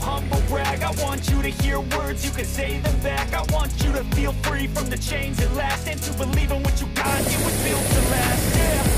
humble brag. I want you to hear words, you can say them back. I want you to feel free from the chains at last And to believe in what you got, it was built to last, yeah